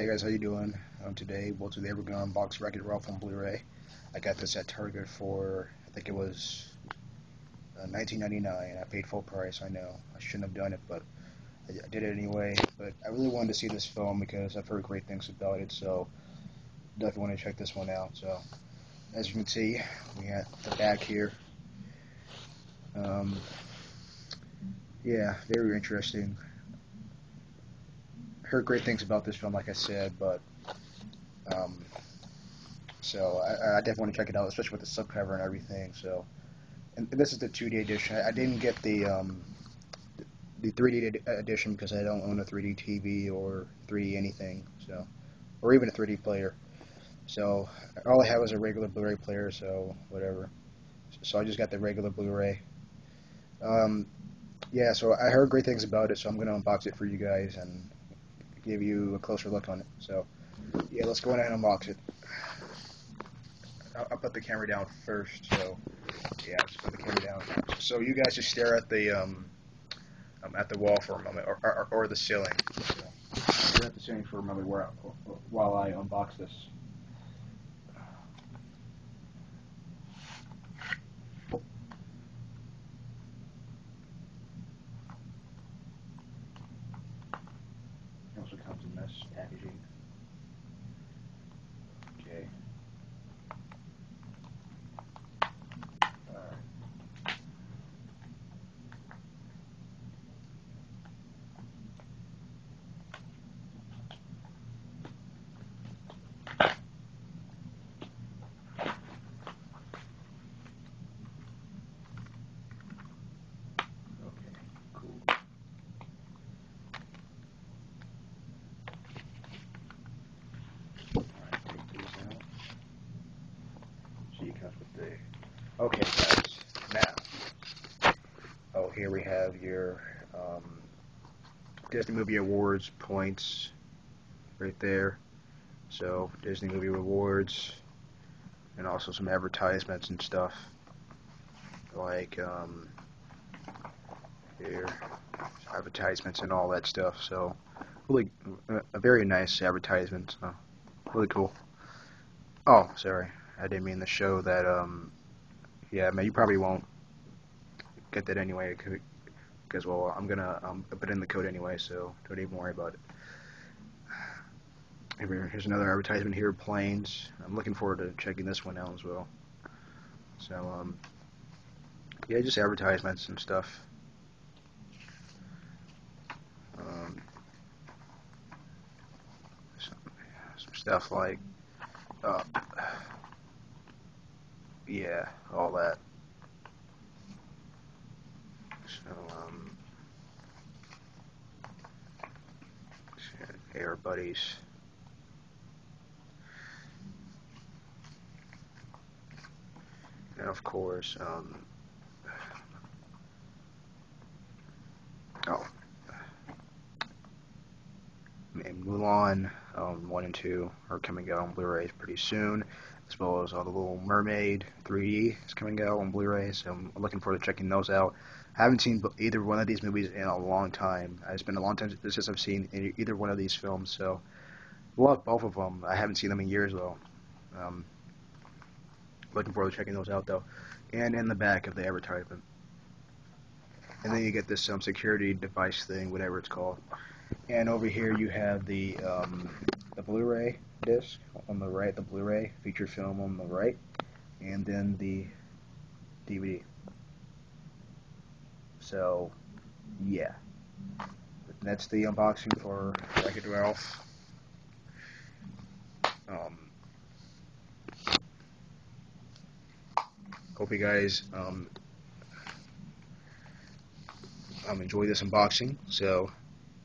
Hey guys, how you doing? Um, today, well we're going to unbox Wreck-It Ralph on Blu-ray. I got this at Target for, I think it was uh, 19.99. I paid full price, I know. I shouldn't have done it, but I, I, did it anyway. But I really wanted to see this film because I've heard great things about it, so definitely want to check this one out. So, as you can see, we got the back here. Um, yeah, very interesting heard great things about this film, like I said, but um, so I, I, definitely want to check it out, especially with the slipcover and everything. So, and this is the 2D edition. I, I didn't get the um, the 3D edition because I don't own a 3D TV or 3D anything, so or even a 3D player. So all I have is a regular Blu-ray player, so whatever. So I just got the regular Blu-ray. Um, yeah, so I heard great things about it, so I'm gonna unbox it for you guys and give you a closer look on it. So, yeah, let's go ahead and unbox it. I'll, I'll put the camera down first. So, yeah, let's put the camera down. So you guys just stare at the um, um at the wall for a moment, or, or, or the ceiling. So, stare at the ceiling for a moment while I unbox this. Packaging. Okay, guys. Now, oh, here we have your um, Disney Movie Rewards points right there. So, Disney Movie Rewards, and also some advertisements and stuff. Like, um, here, advertisements and all that stuff. So, really, a very nice advertisement. So, really cool. Oh, sorry. I didn't mean to show that, um, yeah, man, you probably won't get that anyway, because, well, I'm gonna um, put in the code anyway, so don't even worry about it. Here's another advertisement here, planes. I'm looking forward to checking this one out as well. So, um, yeah, just advertisements and stuff. Um, some, some stuff like, uh, yeah, all that. So, um, Air Buddies. And of course, um, oh, and Mulan um, 1 and 2 are coming out on Blu-ray pretty soon as well as uh, The Little Mermaid 3D is coming out on Blu-ray, so I'm looking forward to checking those out. I haven't seen either one of these movies in a long time. It's been a long time since I've seen either one of these films, so love both of them. I haven't seen them in years though. Um, looking forward to checking those out though. And in the back of the advertisement. And then you get this um, security device thing, whatever it's called. And over here you have the um, the Blu-ray disc on the right, the Blu-ray feature film on the right, and then the DVD. So, yeah. That's the unboxing for Wreck-It Ralph. Um, hope you guys um, um, enjoy this unboxing. So,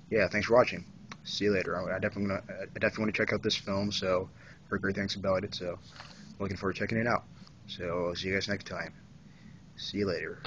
yeah, thanks for watching see you later. I definitely gonna, I definitely want to check out this film. So heard great things about it. So looking forward to checking it out. So see you guys next time. See you later.